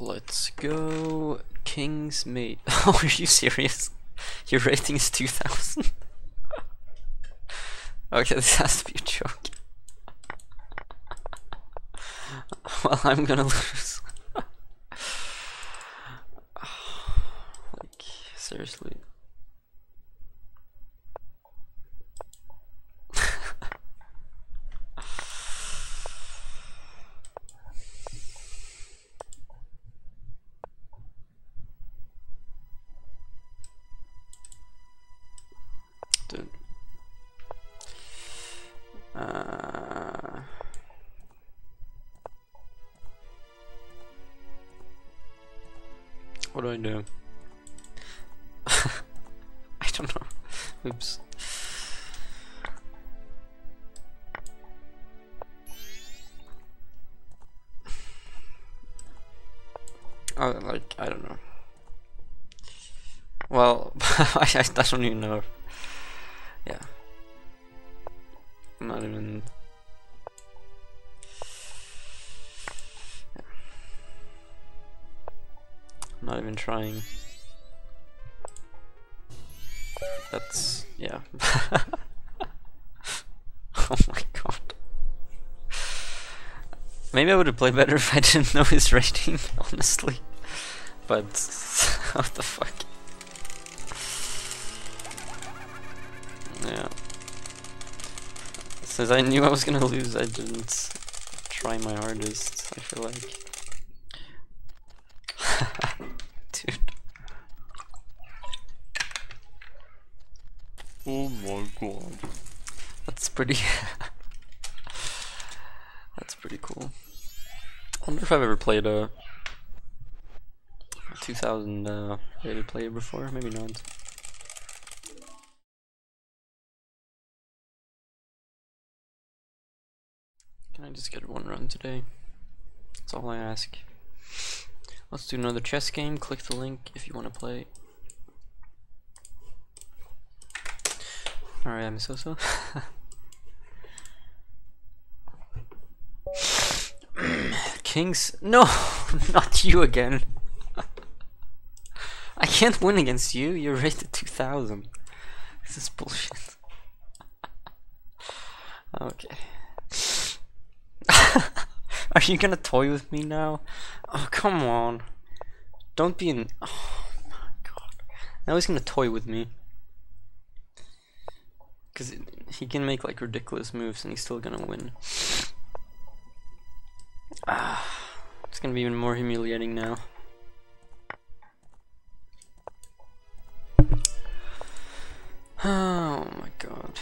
Let's go. King's mate. Oh, are you serious? Your rating is 2000? okay, this has to be a joke. well, I'm gonna lose. like, seriously. What do I do? I don't know. Oops. Oh, like, I don't know. Well, I, I don't even know. Yeah. I'm not even. Not even trying. That's. Yeah. oh my god. Maybe I would have played better if I didn't know his rating, honestly. But. what the fuck? Yeah. Since I knew I was gonna lose, I didn't try my hardest, I feel like. Dude. Oh my god. That's pretty... That's pretty cool. I wonder if I've ever played a 2000 uh, rated player before, maybe not. Can I just get one run today? That's all I ask. Let's do another chess game. Click the link if you want to play. Alright, I'm so so. Kings. No! Not you again. I can't win against you. You're rated 2000. This is bullshit. okay. Are you gonna toy with me now? Oh, come on. Don't be in. Oh my god. Now he's gonna toy with me. Because he can make like ridiculous moves and he's still gonna win. Ah, it's gonna be even more humiliating now. Oh my god.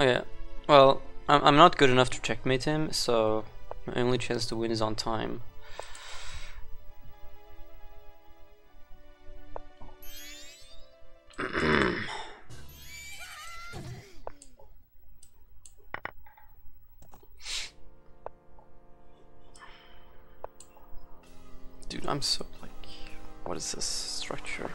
Oh yeah. Well, I'm I'm not good enough to checkmate him, so my only chance to win is on time. Dude, I'm so like, what is this structure?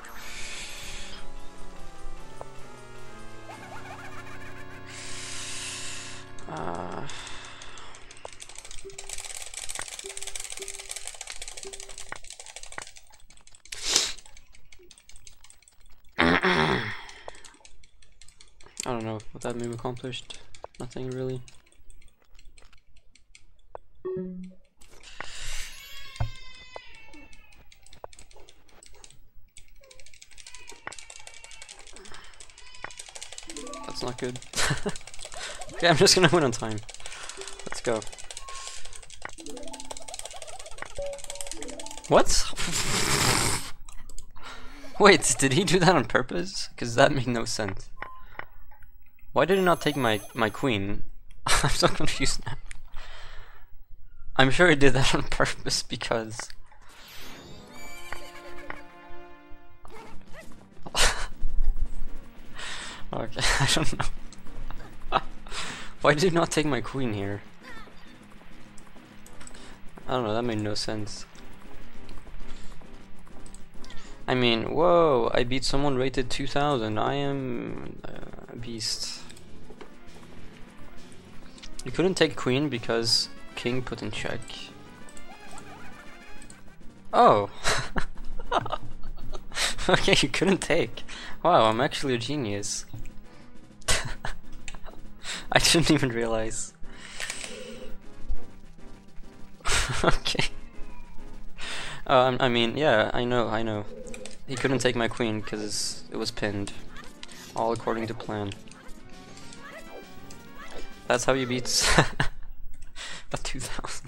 I don't know what that move accomplished. Nothing really. That's not good. okay, I'm just gonna win on time. Let's go. What? Wait, did he do that on purpose? Because that made no sense. Why did he not take my, my queen? I'm so confused now. I'm sure he did that on purpose because... okay, I don't know. Why did you not take my queen here? I don't know, that made no sense. I mean, whoa, I beat someone rated 2000. I am a beast. You couldn't take queen because king put in check. Oh! okay, you couldn't take. Wow, I'm actually a genius. I didn't even realize. okay. Um, I mean, yeah, I know, I know. He couldn't take my queen because it was pinned. All according to plan. That's how you beat a 2000.